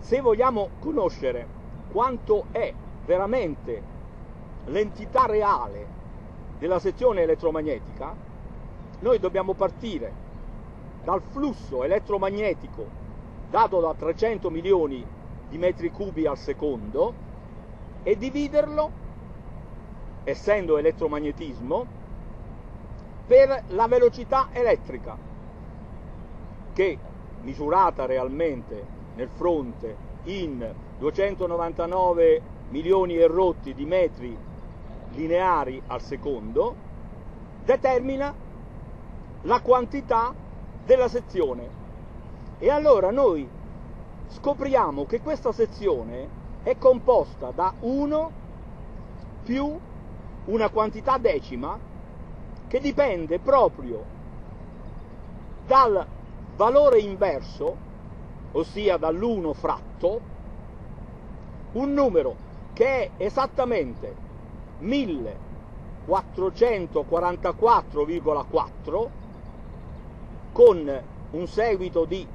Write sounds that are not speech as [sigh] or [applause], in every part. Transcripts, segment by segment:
se vogliamo conoscere quanto è veramente l'entità reale della sezione elettromagnetica, noi dobbiamo partire dal flusso elettromagnetico dato da 300 milioni di metri cubi al secondo e dividerlo, essendo elettromagnetismo, per la velocità elettrica che misurata realmente nel fronte in 299 milioni e rotti di metri lineari al secondo, determina la quantità della sezione. E allora noi scopriamo che questa sezione è composta da 1 più una quantità decima che dipende proprio dal valore inverso, ossia dall'1 fratto, un numero che è esattamente 1444,4 con un seguito di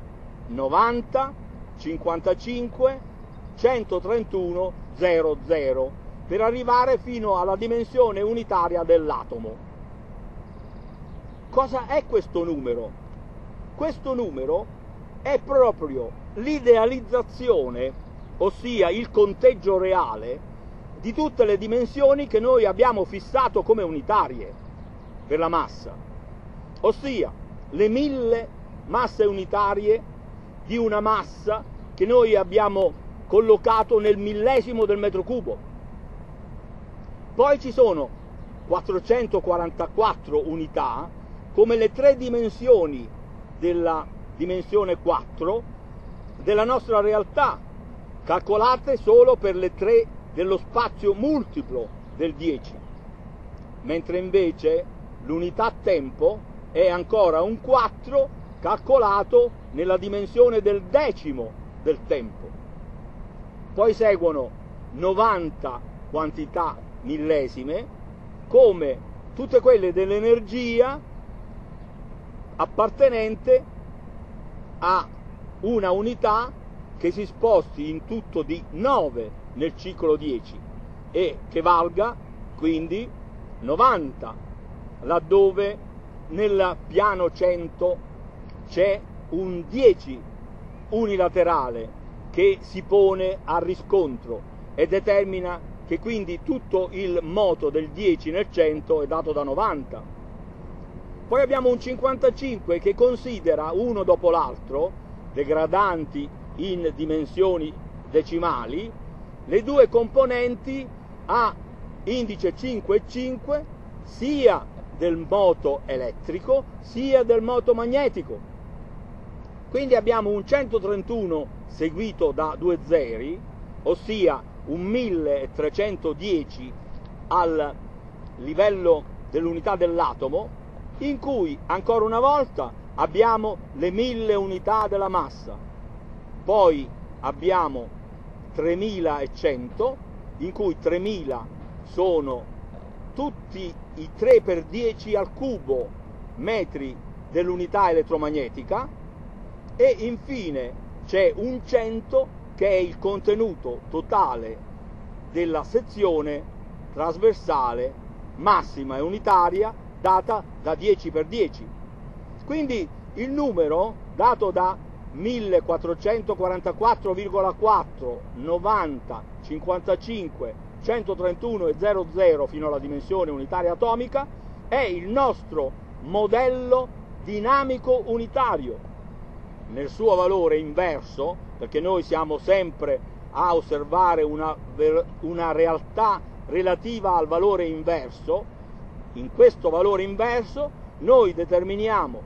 90, 55, 131, 00 per arrivare fino alla dimensione unitaria dell'atomo. Cosa è questo numero? Questo numero è proprio l'idealizzazione, ossia il conteggio reale di tutte le dimensioni che noi abbiamo fissato come unitarie per la massa, ossia le mille masse unitarie di una massa che noi abbiamo collocato nel millesimo del metro cubo. Poi ci sono 444 unità come le tre dimensioni della dimensione 4 della nostra realtà, calcolate solo per le tre dello spazio multiplo del 10, mentre invece l'unità tempo è ancora un 4 calcolato nella dimensione del decimo del tempo. Poi seguono 90 quantità millesime come tutte quelle dell'energia appartenente a una unità che si sposti in tutto di 9 nel ciclo 10 e che valga quindi 90 laddove nel piano 100 c'è un 10 unilaterale che si pone a riscontro e determina che quindi tutto il moto del 10 nel 100 è dato da 90 poi abbiamo un 55 che considera uno dopo l'altro, degradanti in dimensioni decimali, le due componenti a indice 5 e 5 sia del moto elettrico sia del moto magnetico. Quindi abbiamo un 131 seguito da due zeri, ossia un 1310 al livello dell'unità dell'atomo, in cui ancora una volta abbiamo le mille unità della massa, poi abbiamo 3100 in cui 3000 sono tutti i 3 per 10 al cubo metri dell'unità elettromagnetica e infine c'è un 100 che è il contenuto totale della sezione trasversale massima e unitaria data da 10 per 10. Quindi il numero dato da 1444,4, 90, 55, 131 e 00 fino alla dimensione unitaria atomica è il nostro modello dinamico unitario. Nel suo valore inverso, perché noi siamo sempre a osservare una, una realtà relativa al valore inverso, in questo valore inverso noi determiniamo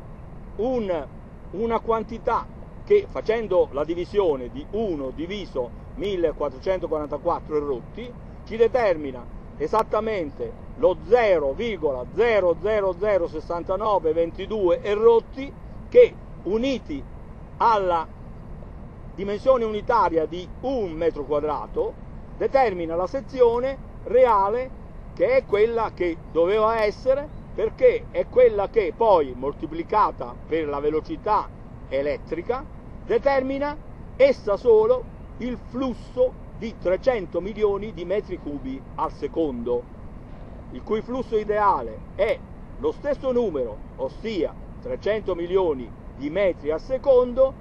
un, una quantità che facendo la divisione di 1 diviso 1444 erotti ci determina esattamente lo 0,0006922 erotti che uniti alla dimensione unitaria di un metro quadrato determina la sezione reale che è quella che doveva essere perché è quella che poi moltiplicata per la velocità elettrica determina essa solo il flusso di 300 milioni di metri cubi al secondo, il cui flusso ideale è lo stesso numero, ossia 300 milioni di metri al secondo,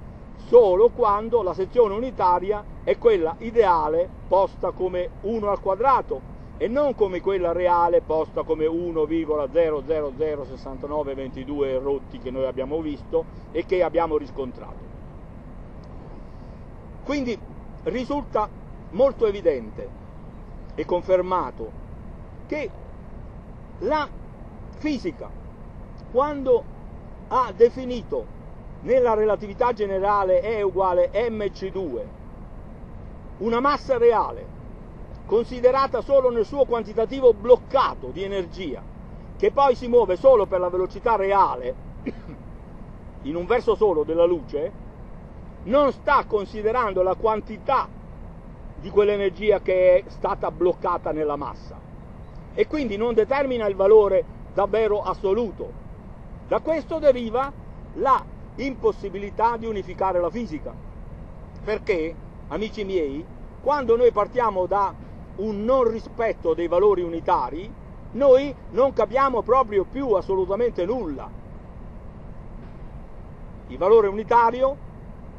solo quando la sezione unitaria è quella ideale posta come 1 al quadrato e non come quella reale posta come 1,0006922 rotti che noi abbiamo visto e che abbiamo riscontrato. Quindi risulta molto evidente e confermato che la fisica, quando ha definito nella relatività generale E uguale mc2 una massa reale considerata solo nel suo quantitativo bloccato di energia, che poi si muove solo per la velocità reale, [coughs] in un verso solo della luce, non sta considerando la quantità di quell'energia che è stata bloccata nella massa e quindi non determina il valore davvero assoluto. Da questo deriva la impossibilità di unificare la fisica. Perché, amici miei, quando noi partiamo da un non rispetto dei valori unitari, noi non capiamo proprio più assolutamente nulla. Il valore unitario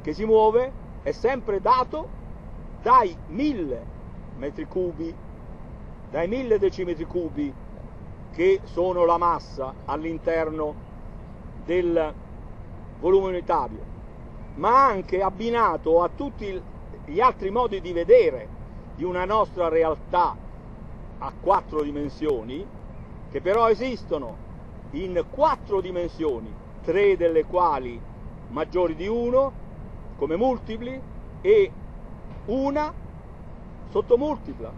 che si muove è sempre dato dai mille metri cubi, dai mille decimetri cubi che sono la massa all'interno del volume unitario, ma anche abbinato a tutti gli altri modi di vedere di una nostra realtà a quattro dimensioni, che però esistono in quattro dimensioni, tre delle quali maggiori di uno, come multipli, e una sottomultipla.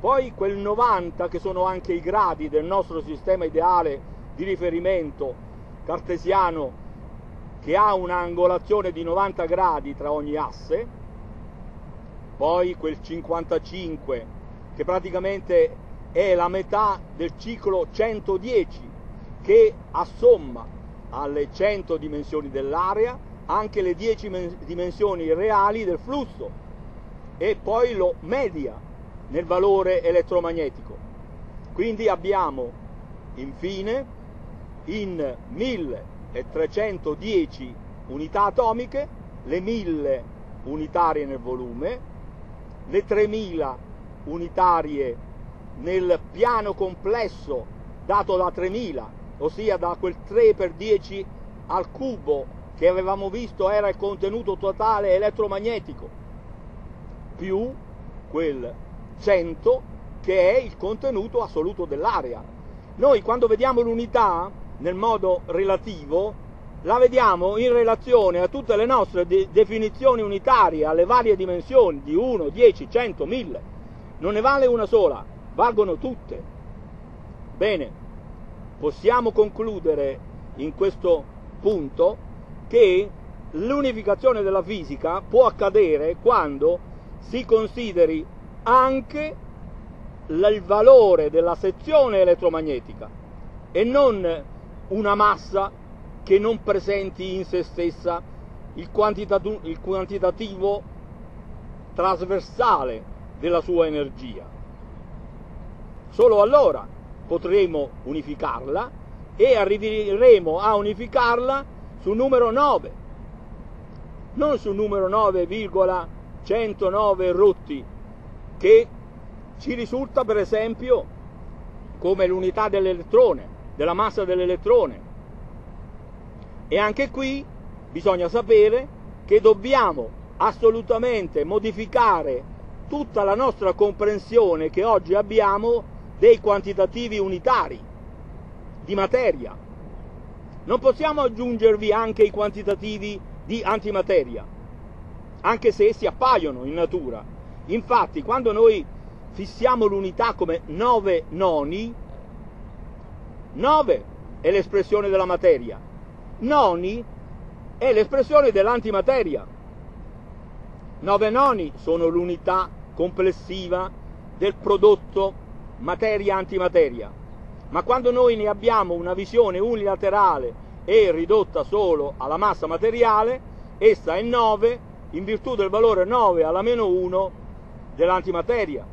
Poi quel 90 che sono anche i gradi del nostro sistema ideale di riferimento cartesiano che ha un'angolazione di 90 gradi tra ogni asse, poi quel 55 che praticamente è la metà del ciclo 110 che assomma alle 100 dimensioni dell'area anche le 10 dimensioni reali del flusso e poi lo media nel valore elettromagnetico. Quindi abbiamo infine in 1310 unità atomiche, le 1000 unitarie nel volume, le 3000 unitarie nel piano complesso dato da 3000, ossia da quel 3 per 10 al cubo che avevamo visto era il contenuto totale elettromagnetico, più quel 100 che è il contenuto assoluto dell'area. Noi quando vediamo l'unità nel modo relativo la vediamo in relazione a tutte le nostre de- definizioni unitarie, alle varie dimensioni di 1, 10, 100, 1000. Non ne vale una sola, valgono tutte. Bene, possiamo concludere in questo punto che l'unificazione della fisica può accadere quando si consideri anche il valore della sezione elettromagnetica e non una massa che non presenti in se stessa il, quantitatu- il quantitativo trasversale della sua energia. Solo allora potremo unificarla e arriveremo a unificarla sul numero 9, non sul numero 9,109 rotti, che ci risulta per esempio come l'unità dell'elettrone, della massa dell'elettrone, e anche qui bisogna sapere che dobbiamo assolutamente modificare tutta la nostra comprensione che oggi abbiamo dei quantitativi unitari di materia. Non possiamo aggiungervi anche i quantitativi di antimateria, anche se essi appaiono in natura. Infatti, quando noi fissiamo l'unità come 9 noni, 9 è l'espressione della materia, Noni è l'espressione dell'antimateria. Nove noni sono l'unità complessiva del prodotto materia-antimateria. Ma quando noi ne abbiamo una visione unilaterale e ridotta solo alla massa materiale, essa è 9 in virtù del valore 9 alla meno 1 dell'antimateria.